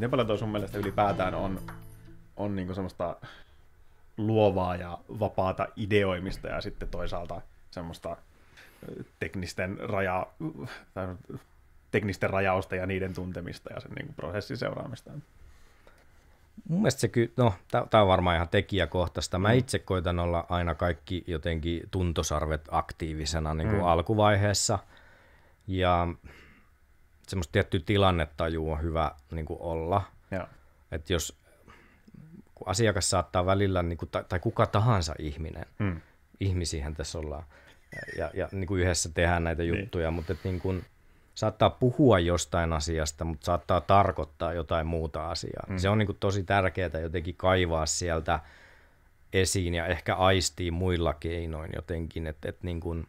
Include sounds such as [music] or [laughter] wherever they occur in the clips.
Miten paljon tuo sun mielestä ylipäätään on, on niinku semmoista luovaa ja vapaata ideoimista ja sitten toisaalta semmoista teknisten, raja, tai teknisten rajausta ja niiden tuntemista ja sen niin kuin prosessin seuraamista. Mun mielestä se kyllä, no tämä on varmaan ihan tekijäkohtaista. Mä mm. itse koitan olla aina kaikki jotenkin tuntosarvet aktiivisena niin kuin mm. alkuvaiheessa. Ja semmoista tiettyä tilannetajua on hyvä niin kuin olla. Että jos kun asiakas saattaa välillä, niin kuin, tai, tai kuka tahansa ihminen, mm. ihmisiähän tässä ollaan, ja, ja niin kuin yhdessä tehdään näitä niin. juttuja, niin. mutta että niin kuin, saattaa puhua jostain asiasta, mutta saattaa tarkoittaa jotain muuta asiaa. Mm. Se on niin kuin tosi tärkeää jotenkin kaivaa sieltä esiin ja ehkä aistii muilla keinoin jotenkin. Että, että niin kuin,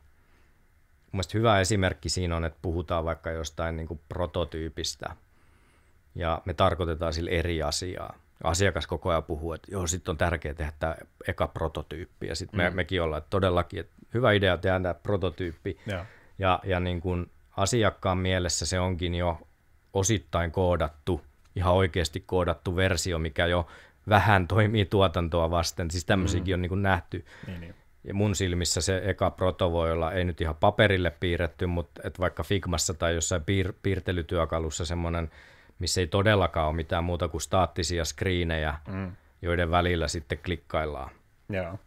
Mielestäni hyvä esimerkki siinä on, että puhutaan vaikka jostain niin kuin prototyypistä ja me tarkoitetaan sille eri asiaa. Asiakas koko ajan puhuu, että joo, sitten on tärkeää tehdä tämä eka prototyyppi ja sitten me, mm. mekin ollaan, että todellakin, että hyvä idea tehdä tämä prototyyppi ja, ja, ja niin kuin asiakkaan mielessä se onkin jo osittain koodattu, ihan oikeasti koodattu versio, mikä jo vähän toimii tuotantoa vasten. Siis tämmöisiäkin mm. on niin kuin nähty. Niin, niin. Ja mun silmissä se eka proto voi olla, ei nyt ihan paperille piirretty, mutta et vaikka Figmassa tai jossain piir- piirtelytyökalussa semmoinen, missä ei todellakaan ole mitään muuta kuin staattisia screenejä, mm. joiden välillä sitten klikkaillaan. Joo.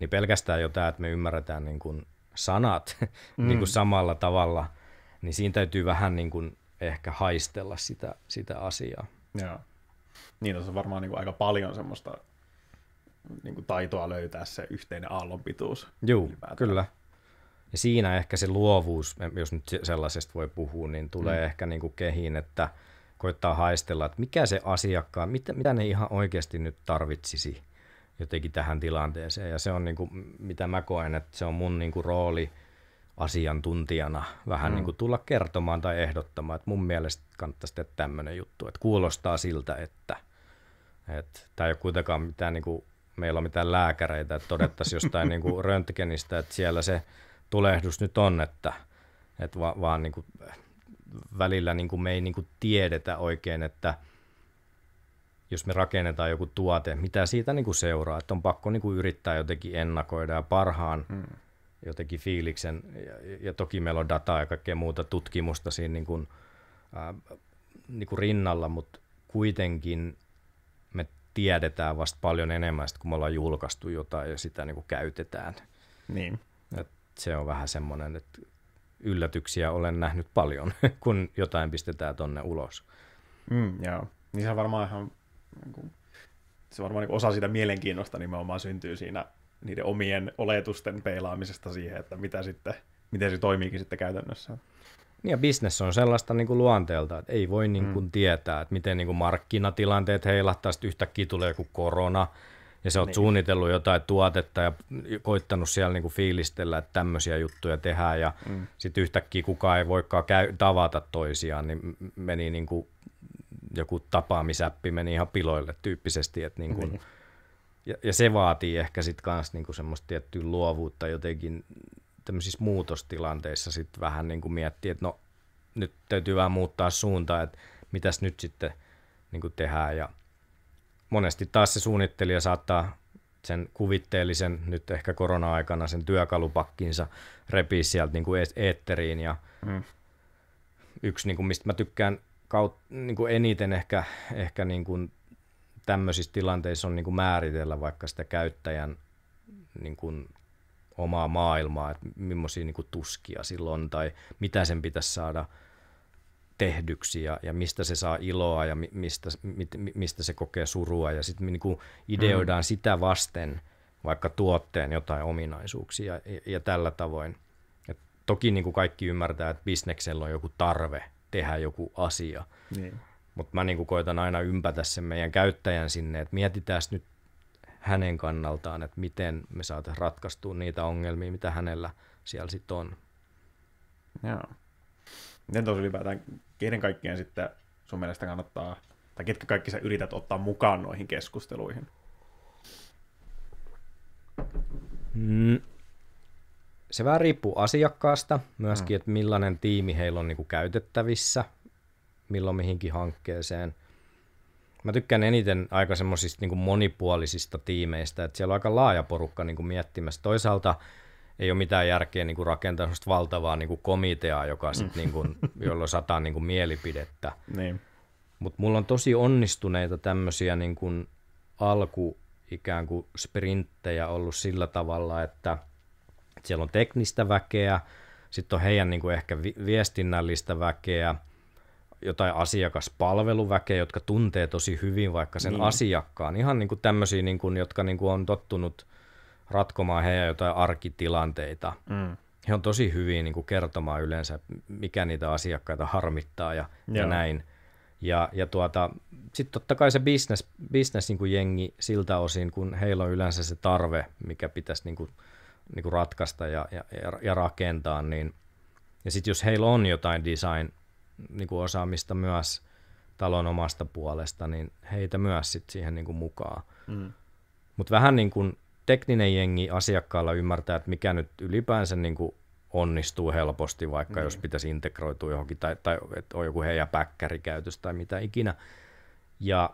Niin pelkästään jo tämä, että me ymmärretään niin kuin sanat mm. [laughs] niin kuin samalla tavalla – niin siinä täytyy vähän niin kuin ehkä haistella sitä, sitä asiaa. Joo. Niin, tässä on varmaan niin kuin aika paljon semmoista niin kuin taitoa löytää se yhteinen aallonpituus. Joo, kyllä. Ja siinä ehkä se luovuus, jos nyt sellaisesta voi puhua, niin tulee mm. ehkä niin kuin kehiin, että koittaa haistella, että mikä se asiakkaan, mitä, mitä ne ihan oikeasti nyt tarvitsisi jotenkin tähän tilanteeseen. Ja se on niin kuin, mitä mä koen, että se on mun niin kuin rooli – asiantuntijana vähän mm. niin kuin tulla kertomaan tai ehdottamaan, että mun mielestä kannattaisi tehdä tämmöinen juttu, että kuulostaa siltä, että, että tämä ei ole kuitenkaan mitään, niin kuin, meillä on mitään lääkäreitä, että todettaisiin jostain niin kuin röntgenistä, että siellä se tulehdus nyt on, että, että va, vaan niin kuin, välillä niin kuin me ei niin kuin tiedetä oikein, että jos me rakennetaan joku tuote, mitä siitä niin kuin seuraa, että on pakko niin kuin yrittää jotenkin ennakoida ja parhaan hmm jotenkin fiiliksen, ja, ja toki meillä on dataa ja kaikkea muuta tutkimusta siinä niin kuin, ää, niin kuin rinnalla, mutta kuitenkin tiedetään vasta paljon enemmän, kun me ollaan julkaistu jotain ja sitä niin kuin käytetään. Niin. Et se on vähän semmoinen, että yllätyksiä olen nähnyt paljon, [laughs] kun jotain pistetään tonne ulos. Mm, joo. Niin se varmaan ihan, niin kuin, se varmaan niin osa siitä mielenkiinnosta nimenomaan syntyy siinä niiden omien oletusten peilaamisesta siihen, että mitä sitten, miten se toimiikin sitten käytännössä. Niin ja business on sellaista niin kuin luonteelta, että ei voi niin kuin mm. tietää, että miten niin kuin markkinatilanteet heilahtaa, sitten yhtäkkiä tulee joku korona, ja sä oot niin. suunnitellut jotain tuotetta ja koittanut siellä niin kuin fiilistellä, että tämmöisiä juttuja tehdään, ja mm. sitten yhtäkkiä kukaan ei voikaan käy, tavata toisiaan, niin meni niin kuin joku tapaamisäppi meni ihan piloille tyyppisesti, että niin kuin, niin ja, ja se vaatii ehkä sitten kans niinku semmoista tiettyä luovuutta jotenkin tämmöisissä muutostilanteissa sitten vähän niinku miettiä, että no nyt täytyy vähän muuttaa suuntaa, että mitäs nyt sitten niinku tehdään ja monesti taas se suunnittelija saattaa sen kuvitteellisen, nyt ehkä korona-aikana sen työkalupakkinsa repii sieltä niin kuin eetteriin ja mm. yksi, niin kuin, mistä mä tykkään kaut, niin kuin eniten ehkä, ehkä niin kuin tämmöisissä tilanteissa on niin kuin määritellä vaikka sitä käyttäjän niin kuin omaa maailmaa, että millaisia niin kuin tuskia silloin tai mitä sen pitäisi saada tehdyksi ja, ja mistä se saa iloa ja mistä, mit, mistä se kokee surua ja sitten niin kuin ideoidaan mm. sitä vasten vaikka tuotteen jotain ominaisuuksia ja, ja tällä tavoin. Et toki niin kuin kaikki ymmärtää, että bisneksellä on joku tarve tehdä joku asia, niin. Mutta mä niin koitan aina ympätä sen meidän käyttäjän sinne, että mietitään nyt hänen kannaltaan, että miten me saataisiin ratkaistua niitä ongelmia, mitä hänellä siellä sitten on. Joo. Miten tuossa ylipäätään, keiden kaikkien sitten sun mielestä kannattaa, tai ketkä kaikki sä yrität ottaa mukaan noihin keskusteluihin? Mm. Se vähän riippuu asiakkaasta myöskin, mm. että millainen tiimi heillä on niin kuin käytettävissä – milloin mihinkin hankkeeseen. Mä tykkään eniten aika semmoisista niin monipuolisista tiimeistä, että siellä on aika laaja porukka niin kuin miettimässä. Toisaalta ei ole mitään järkeä niin kuin rakentaa sellaista valtavaa niin kuin komiteaa, joka sit, mm. niin kuin, jolla sataa niin kuin mielipidettä. Niin. Mutta mulla on tosi onnistuneita tämmöisiä niin kuin alku ikään kuin sprinttejä ollut sillä tavalla, että siellä on teknistä väkeä, sitten on heidän niin kuin ehkä viestinnällistä väkeä, jotain asiakaspalveluväkeä, jotka tuntee tosi hyvin vaikka sen niin. asiakkaan. Ihan niin kuin tämmöisiä, niin kuin, jotka niin kuin on tottunut ratkomaan heidän jotain arkitilanteita. Mm. He on tosi hyvin niin kuin kertomaan yleensä, mikä niitä asiakkaita harmittaa ja, ja näin. Ja, ja tuota, sitten totta kai se business, business niin kuin jengi siltä osin, kun heillä on yleensä se tarve, mikä pitäisi niin kuin, niin kuin ratkaista ja, ja, ja rakentaa, niin ja sitten jos heillä on jotain design niin kuin osaamista myös talon omasta puolesta, niin heitä myös sit siihen niin kuin mukaan. Mm. Mutta vähän niin kuin tekninen jengi asiakkaalla ymmärtää, että mikä nyt ylipäänsä niin kuin onnistuu helposti, vaikka mm. jos pitäisi integroitua johonkin, tai, tai että on joku heidän päkkärikäytös tai mitä ikinä. Ja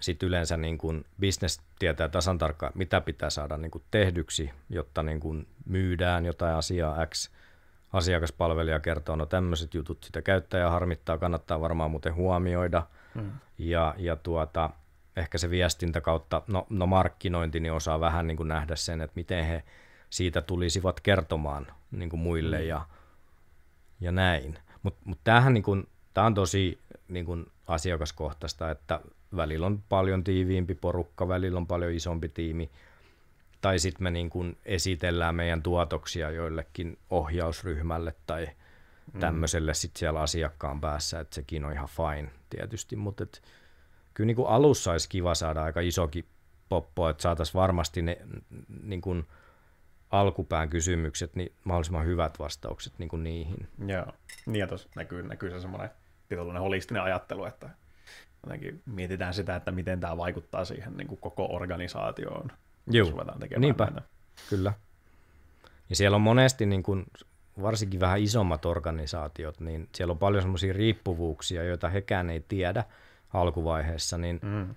sitten yleensä niin kuin business tietää tasan tarkkaan, mitä pitää saada niin kuin tehdyksi, jotta niin kuin myydään jotain asiaa X. Asiakaspalvelija kertoo, no tämmöiset jutut sitä käyttäjä harmittaa, kannattaa varmaan muuten huomioida. Mm. Ja, ja tuota, ehkä se viestintä kautta, no, no markkinointi, niin osaa vähän niin kuin nähdä sen, että miten he siitä tulisivat kertomaan niin kuin muille mm. ja, ja näin. Mutta mut tämähän niin kuin, tämä on tosi niin kuin asiakaskohtaista, että välillä on paljon tiiviimpi porukka, välillä on paljon isompi tiimi, tai sitten me niin kuin esitellään meidän tuotoksia joillekin ohjausryhmälle tai mm. tämmöiselle sitten siellä asiakkaan päässä, että sekin on ihan fine tietysti, mutta kyllä niin kuin alussa olisi kiva saada aika isokin poppo, että saataisiin varmasti ne niin kuin alkupään kysymykset, niin mahdollisimman hyvät vastaukset niin kuin niihin. Joo, niin ja tuossa näkyy, näkyy se semmoinen tietynlainen holistinen ajattelu, että jotenkin mietitään sitä, että miten tämä vaikuttaa siihen niin kuin koko organisaatioon. Joo, niinpä, näitä. kyllä. Ja siellä on monesti, niin kuin, varsinkin vähän isommat organisaatiot, niin siellä on paljon semmoisia riippuvuuksia, joita hekään ei tiedä alkuvaiheessa, niin mm.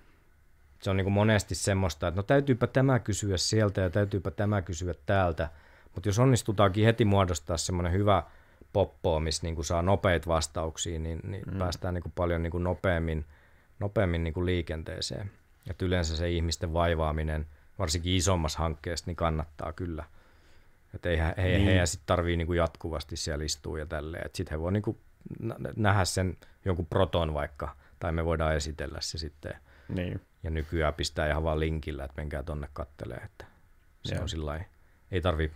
se on niin kuin monesti semmoista, että no täytyypä tämä kysyä sieltä ja täytyypä tämä kysyä täältä, mutta jos onnistutaankin heti muodostaa semmoinen hyvä poppo, missä niin kuin saa nopeita vastauksia, niin, niin mm. päästään niin kuin paljon niin kuin nopeammin – nopeammin niin kuin liikenteeseen. Et yleensä se ihmisten vaivaaminen, varsinkin isommassa hankkeessa, niin kannattaa kyllä. Että ei he, niin. heidän sitten tarvii niin kuin jatkuvasti siellä istua ja tälleen. Sitten he voi niin kuin nähdä sen jonkun proton vaikka, tai me voidaan esitellä se sitten. Niin. Ja nykyään pistää ihan vaan linkillä, että menkää tonne kattelee, että se Joo. on sillä ei tarvi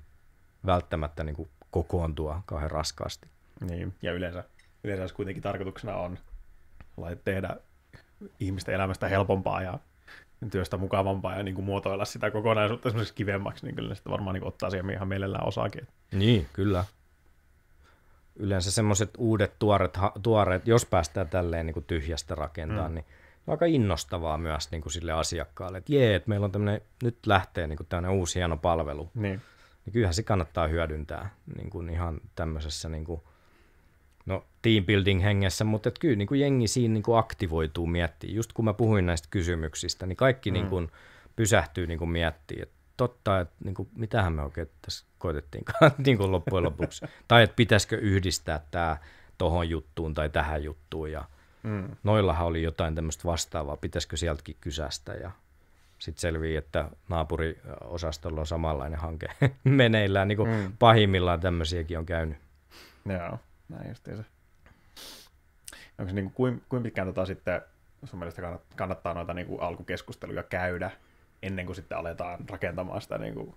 välttämättä niin kuin kokoontua kauhean raskaasti. Niin, ja yleensä, yleensä kuitenkin tarkoituksena on tehdä ihmisten elämästä helpompaa ja työstä mukavampaa ja niin kuin muotoilla sitä kokonaisuutta esimerkiksi kivemmaksi, niin kyllä sitten varmaan niin ottaa siihen ihan mielellään osaakin. Niin, kyllä. Yleensä semmoiset uudet, tuoreet, tuoreet, jos päästään tälleen niin kuin tyhjästä rakentaa, mm. niin aika innostavaa myös niin kuin sille asiakkaalle, että jee, että meillä on tämmöinen, nyt lähtee niin kuin tämmöinen uusi hieno palvelu. Niin. niin kyllähän se kannattaa hyödyntää niin kuin ihan tämmöisessä niin kuin no team building hengessä, mutta et kyllä niin kuin jengi siinä niin kuin aktivoituu miettiä. Just kun mä puhuin näistä kysymyksistä, niin kaikki mm. niin kuin pysähtyy niin kuin miettimään, että totta, että niin kuin, mitähän me oikein tässä koitettiinkaan [laughs] niin kuin loppujen lopuksi. tai että pitäisikö yhdistää tämä tohon juttuun tai tähän juttuun. Ja mm. Noillahan oli jotain tämmöistä vastaavaa, pitäisikö sieltäkin kysästä. Ja sitten selvii, että naapuriosastolla on samanlainen hanke [laughs] meneillään. Niin kuin mm. pahimmillaan tämmöisiäkin on käynyt. Joo näin justiinsa. Onko se niin kuin, kuin, pitkään tota sitten sun mielestä kannattaa noita niin kuin alkukeskusteluja käydä ennen kuin sitten aletaan rakentamaan sitä niin kuin,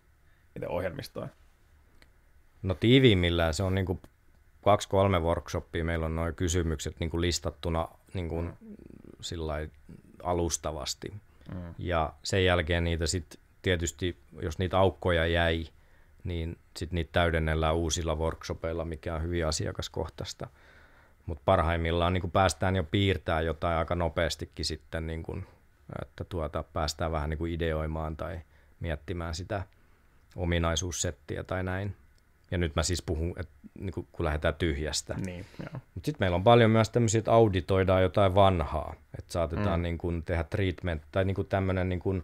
itse ohjelmistoa? No tiiviimmillään se on niin kuin kaksi-kolme workshoppia, meillä on noin kysymykset niin kuin listattuna niin kuin mm. alustavasti. Mm. Ja sen jälkeen niitä sitten tietysti, jos niitä aukkoja jäi, niin sitten niitä täydennellään uusilla workshopeilla, mikä on hyvin asiakaskohtaista. Mutta parhaimmillaan niin päästään jo piirtämään jotain aika nopeastikin sitten, niin kun, että tuota, päästään vähän niin ideoimaan tai miettimään sitä ominaisuussettiä tai näin. Ja nyt mä siis puhun, että niin kun, kun lähdetään tyhjästä. Niin. Mutta sitten meillä on paljon myös tämmöisiä, että auditoidaan jotain vanhaa. Että saatetaan mm. niin kun tehdä treatment tai niin tämmöinen niin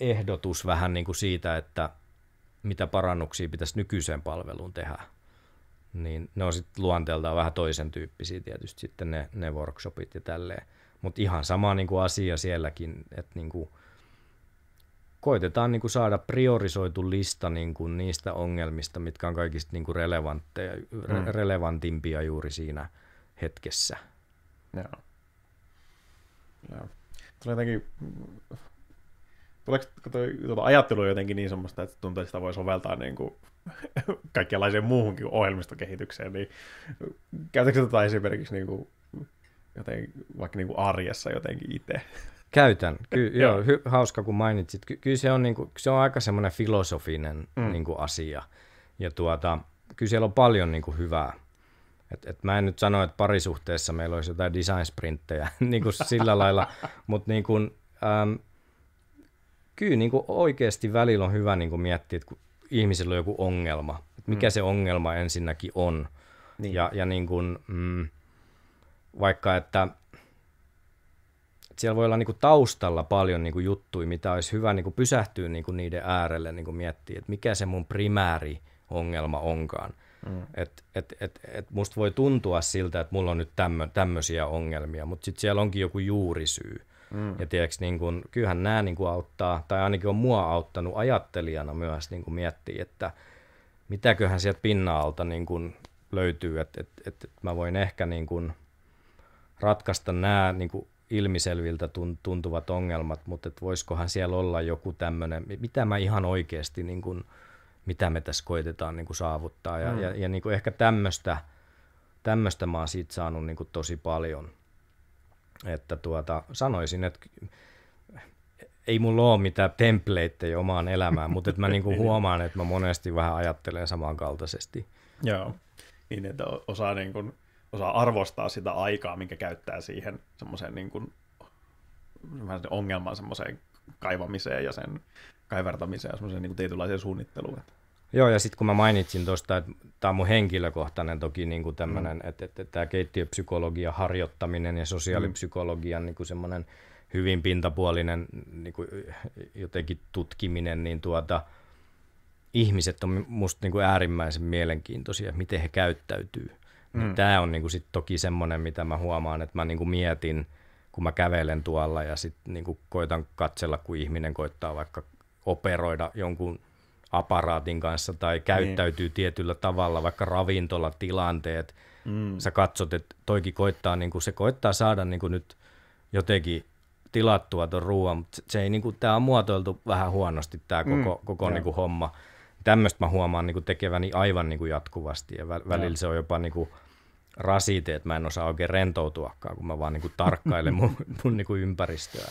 ehdotus vähän niin kuin siitä, että mitä parannuksia pitäisi nykyiseen palveluun tehdä. Niin ne on sitten luonteeltaan vähän toisen tyyppisiä tietysti sitten ne, ne workshopit ja tälleen. Mutta ihan sama niin kuin asia sielläkin, että niin kuin koitetaan niin kuin saada priorisoitu lista niin kuin niistä ongelmista, mitkä on kaikista niin kuin relevantteja, re- mm. relevantimpia juuri siinä hetkessä. Joo. Joo. Tulee jotenkin, tuleeko toi, tuota ajattelu jotenkin niin semmoista, että tuntuu, että sitä voi soveltaa niin kuin [laughs] kaikkianlaiseen muuhunkin ohjelmistokehitykseen, niin käytätkö tätä esimerkiksi niin kuin joten, vaikka niin kuin arjessa jotenkin itse? Käytän. Ky- [laughs] joo, hy- hauska kun mainitsit. Ky- kyllä se on, niin kuin, se on aika semmoinen filosofinen mm. niin kuin asia. Ja tuota, kyllä siellä on paljon niin kuin hyvää. Et, et mä en nyt sano, että parisuhteessa meillä olisi jotain design sprinttejä [laughs] niin kuin sillä lailla, mutta niin kuin, äm, kyllä niin kuin oikeasti välillä on hyvä niin kuin miettiä, että kun ihmisillä on joku ongelma, että mikä mm. se ongelma ensinnäkin on. Niin. Ja, ja niin kuin, mm, vaikka että siellä voi olla niin kuin taustalla paljon niin kuin juttuja, mitä olisi hyvä niin kuin pysähtyä niin kuin niiden äärelle niin kuin miettiä, että mikä se mun primääri ongelma onkaan. Mm. Et, et, et, et musta voi tuntua siltä, että mulla on nyt tämmö, tämmöisiä ongelmia, mutta sitten siellä onkin joku juurisyy. Mm. Ja tiedätkö, niin kun, kyllähän nämä niin kun auttaa, tai ainakin on mua auttanut ajattelijana myös niin kun miettiä, että mitäköhän sieltä pinnan alta niin kun löytyy, että et, et, et mä voin ehkä niin kun ratkaista nämä niin kun ilmiselviltä tuntuvat ongelmat, mutta että voisikohan siellä olla joku tämmöinen, mitä mä ihan oikeasti, niin kuin, mitä me tässä koitetaan niin kuin saavuttaa. Ja, mm. ja, ja niin kuin ehkä tämmöistä, tämmöistä mä oon siitä saanut niin tosi paljon. Että tuota, sanoisin, että ei mulla ole mitään templateja omaan elämään, mutta että mä [laughs] niin kuin huomaan, että mä monesti vähän ajattelen samankaltaisesti. Joo, niin että osaa niin kuin osaa arvostaa sitä aikaa, minkä käyttää siihen semmoiseen niin kuin, ongelman semmoiseen kaivamiseen ja sen kaivertamiseen ja semmoiseen niin kuin tietynlaiseen suunnitteluun. Joo, ja sitten kun mä mainitsin tuosta, että tämä on mun henkilökohtainen toki niin kuin tämmöinen, mm. että, että, tämä keittiöpsykologia harjoittaminen ja sosiaalipsykologian mm. niin kuin semmoinen hyvin pintapuolinen niin kuin jotenkin tutkiminen, niin tuota, ihmiset on musta niin kuin äärimmäisen mielenkiintoisia, miten he käyttäytyy. Niin mm. Tämä on niinku sit toki semmoinen, mitä mä huomaan, että mä niinku mietin, kun mä kävelen tuolla ja sitten niinku koitan katsella, kun ihminen koittaa vaikka operoida jonkun aparaatin kanssa tai niin. käyttäytyy niin. tietyllä tavalla, vaikka ravintolatilanteet. Mm. Sä katsot, että toikin koittaa, niin kuin, se koittaa saada niin kuin nyt jotenkin tilattua tuon ruoan, mutta se ei, niin kuin, tämä on muotoiltu vähän huonosti tämä koko, mm. koko niin kuin, homma. Tämmöistä mä huomaan niin kuin, tekeväni aivan niin kuin, jatkuvasti ja välillä ja. se on jopa niin kuin, rasite, että mä en osaa oikein rentoutuakaan, kun mä vaan niin kuin tarkkailen mun, [laughs] mun niin kuin ympäristöä.